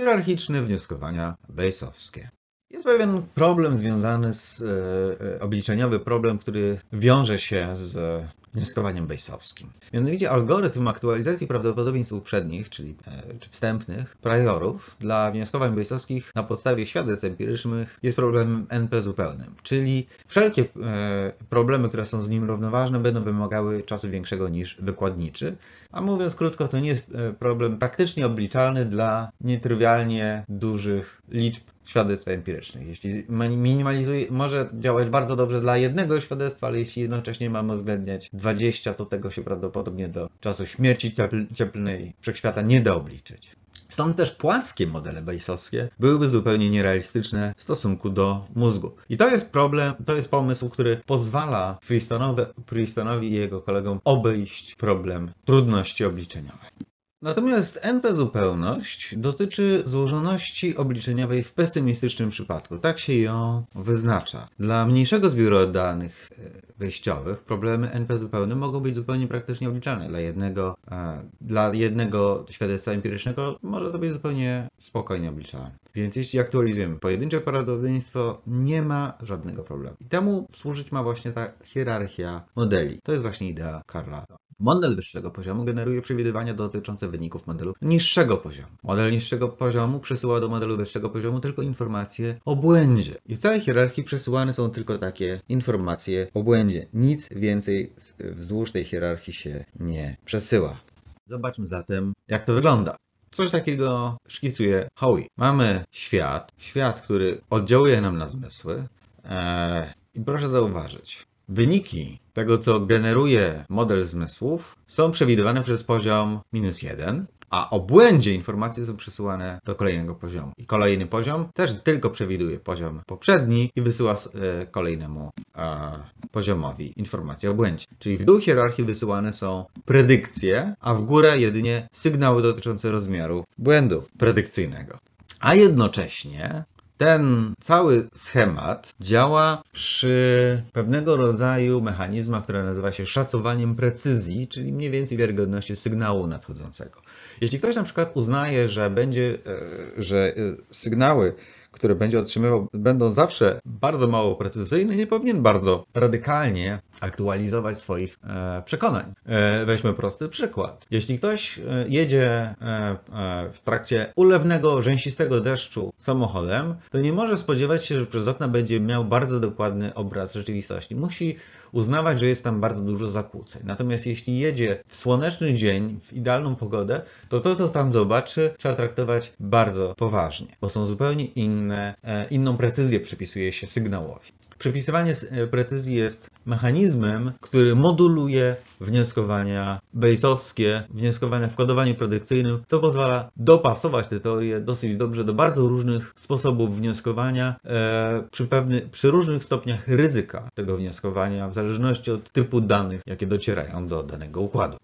hierarchiczne wnioskowania Bayesowskie. Jest pewien problem związany z e, e, obliczeniowy problem, który wiąże się z wnioskowaniem Bayesowskim. Mianowicie algorytm aktualizacji prawdopodobieństw uprzednich, czyli e, czy wstępnych, priorów dla wnioskowań Bayesowskich na podstawie świadectw empirycznych jest problemem NP zupełnym. Czyli wszelkie e, problemy, które są z nim równoważne, będą wymagały czasu większego niż wykładniczy. A mówiąc krótko, to nie jest e, problem praktycznie obliczalny dla nietrywialnie dużych liczb świadectw empirycznych. Jeśli minimalizuje, może działać bardzo dobrze dla jednego świadectwa, ale jeśli jednocześnie mamy uwzględniać 20, to tego się prawdopodobnie do czasu śmierci cieplnej wszechświata nie da obliczyć. Stąd też płaskie modele Bayesowskie byłyby zupełnie nierealistyczne w stosunku do mózgu. I to jest problem, to jest pomysł, który pozwala Freestonowi i jego kolegom obejść problem trudności obliczeniowej. Natomiast NP-zupełność dotyczy złożoności obliczeniowej w pesymistycznym przypadku. Tak się ją wyznacza. Dla mniejszego zbioru danych e, wejściowych problemy NP-zupełne mogą być zupełnie praktycznie obliczalne. Dla jednego, e, dla jednego świadectwa empirycznego może to być zupełnie spokojnie obliczalne. Więc jeśli aktualizujemy pojedyncze prawdopodobieństwo, nie ma żadnego problemu. I temu służyć ma właśnie ta hierarchia modeli. To jest właśnie idea Karla Model wyższego poziomu generuje przewidywania dotyczące wyników modelu niższego poziomu. Model niższego poziomu przesyła do modelu wyższego poziomu tylko informacje o błędzie. I w całej hierarchii przesyłane są tylko takie informacje o błędzie. Nic więcej wzdłuż tej hierarchii się nie przesyła. Zobaczmy zatem, jak to wygląda. Coś takiego szkicuje Howie. Mamy świat, świat, który oddziałuje nam na zmysły. Eee, I proszę zauważyć, Wyniki tego, co generuje model zmysłów, są przewidywane przez poziom minus 1, a o błędzie informacje są przesyłane do kolejnego poziomu. I kolejny poziom też tylko przewiduje poziom poprzedni i wysyła e, kolejnemu e, poziomowi informacje o błędzie. Czyli w dół hierarchii wysyłane są predykcje, a w górę jedynie sygnały dotyczące rozmiaru błędu predykcyjnego. A jednocześnie ten cały schemat działa przy pewnego rodzaju mechanizmach, które nazywa się szacowaniem precyzji, czyli mniej więcej wiarygodności sygnału nadchodzącego. Jeśli ktoś na przykład uznaje, że będzie, e, że e, sygnały które będzie otrzymywał, będą zawsze bardzo mało precyzyjne, nie powinien bardzo radykalnie aktualizować swoich e, przekonań. E, weźmy prosty przykład. Jeśli ktoś e, jedzie w trakcie ulewnego, rzęsistego deszczu samochodem, to nie może spodziewać się, że przez okna będzie miał bardzo dokładny obraz rzeczywistości. Musi uznawać, że jest tam bardzo dużo zakłóceń. Natomiast jeśli jedzie w słoneczny dzień, w idealną pogodę, to to, co tam zobaczy, trzeba traktować bardzo poważnie, bo są zupełnie inne, e, inną precyzję przypisuje się sygnałowi. Przepisywanie e, precyzji jest mechanizmem, który moduluje wnioskowania Bayesowskie, wnioskowania w kodowaniu predykcyjnym, co pozwala dopasować te teorie dosyć dobrze do bardzo różnych sposobów wnioskowania e, przy, pewny, przy różnych stopniach ryzyka tego wnioskowania, w zależności od typu danych, jakie docierają do danego układu.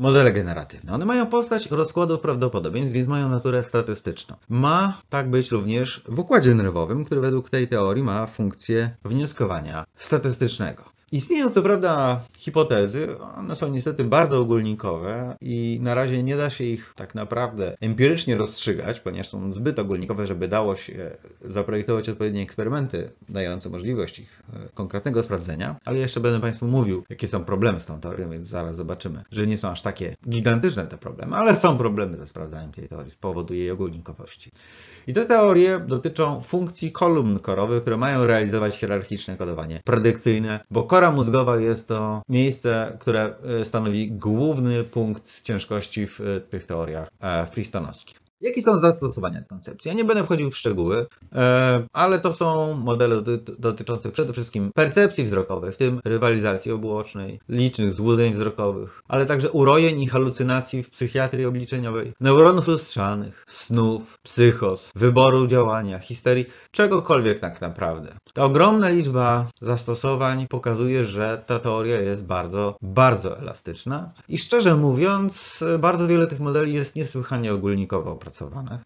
Modele generatywne. One mają postać rozkładów prawdopodobieństw, więc mają naturę statystyczną. Ma tak być również w układzie nerwowym, który według tej teorii ma funkcję wnioskowania statystycznego. Istnieją co prawda hipotezy, one są niestety bardzo ogólnikowe i na razie nie da się ich tak naprawdę empirycznie rozstrzygać, ponieważ są zbyt ogólnikowe, żeby dało się zaprojektować odpowiednie eksperymenty dające możliwość ich e, konkretnego sprawdzenia, ale jeszcze będę Państwu mówił, jakie są problemy z tą teorią, więc zaraz zobaczymy, że nie są aż takie gigantyczne te problemy, ale są problemy ze sprawdzaniem tej teorii z powodu jej ogólnikowości. I te teorie dotyczą funkcji kolumn korowych, które mają realizować hierarchiczne kodowanie predykcyjne, bo kora mózgowa jest to miejsce, które e, stanowi główny punkt ciężkości w e, tych teoriach e, freestonowskich. Jakie są zastosowania koncepcji? Ja nie będę wchodził w szczegóły, e, ale to są modele dotyczące przede wszystkim percepcji wzrokowej, w tym rywalizacji obłocznej, licznych złudzeń wzrokowych, ale także urojeń i halucynacji w psychiatrii obliczeniowej, neuronów lustrzalnych, snów, psychos, wyboru działania, histerii, czegokolwiek tak naprawdę. Ta ogromna liczba zastosowań pokazuje, że ta teoria jest bardzo, bardzo elastyczna i szczerze mówiąc, bardzo wiele tych modeli jest niesłychanie ogólnikowo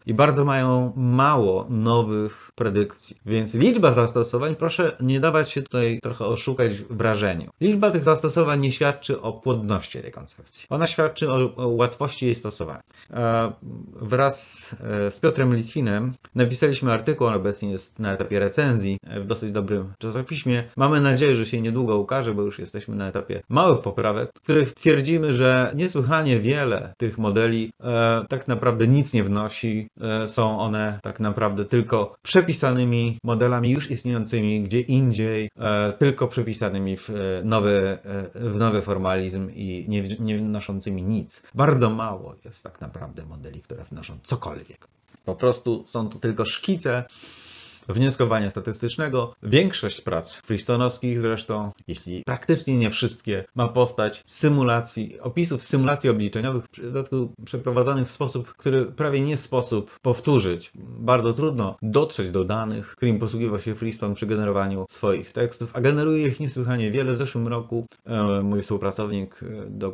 i bardzo mają mało nowych predykcji. Więc liczba zastosowań, proszę nie dawać się tutaj trochę oszukać w wrażeniu. Liczba tych zastosowań nie świadczy o płodności tej koncepcji. Ona świadczy o, o łatwości jej stosowania. E, wraz e, z Piotrem Litwinem napisaliśmy artykuł, on obecnie jest na etapie recenzji e, w dosyć dobrym czasopiśmie. Mamy nadzieję, że się niedługo ukaże, bo już jesteśmy na etapie małych poprawek, w których twierdzimy, że niesłychanie wiele tych modeli tak naprawdę nic nie wnosi. E, są one tak naprawdę tylko przepisanymi modelami już istniejącymi gdzie indziej, e, tylko przepisanymi w nowy, w nowy formalizm i nie, nie wnoszącymi nic. Bardzo mało jest tak naprawdę modeli, które wnoszą cokolwiek. Po prostu są to tylko szkice wnioskowania statystycznego. Większość prac freestonowskich zresztą, jeśli praktycznie nie wszystkie, ma postać symulacji, opisów symulacji obliczeniowych, w dodatku przeprowadzonych w sposób, który prawie nie sposób powtórzyć. Bardzo trudno dotrzeć do danych, którym posługiwał się Freestone przy generowaniu swoich tekstów, a generuje ich niesłychanie wiele. W zeszłym roku e, mój współpracownik, e, do, e,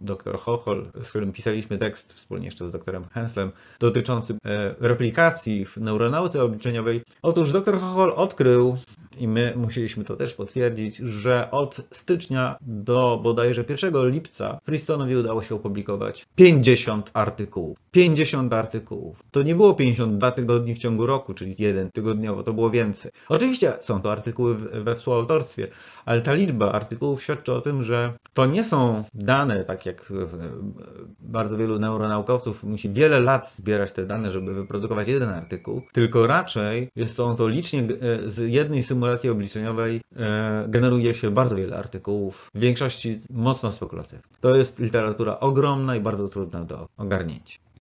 dr Hochol, z którym pisaliśmy tekst wspólnie jeszcze z doktorem Henslem, dotyczący replikacji w neuronauce obliczeniowej, Otóż dr Hochol odkrył, i my musieliśmy to też potwierdzić, że od stycznia do bodajże 1 lipca Freestone'owi udało się opublikować 50 artykułów. 50 artykułów. To nie było 52 tygodni w ciągu roku, czyli jeden tygodniowo, to było więcej. Oczywiście są to artykuły we współautorstwie, ale ta liczba artykułów świadczy o tym, że to nie są dane, tak jak bardzo wielu neuronaukowców musi wiele lat zbierać te dane, żeby wyprodukować jeden artykuł, tylko raczej są to licznie e, z jednej symulacji obliczeniowej e, generuje się bardzo wiele artykułów, w większości mocno spekulatywnych. To jest literatura ogromna i bardzo trudna do ogarnięcia.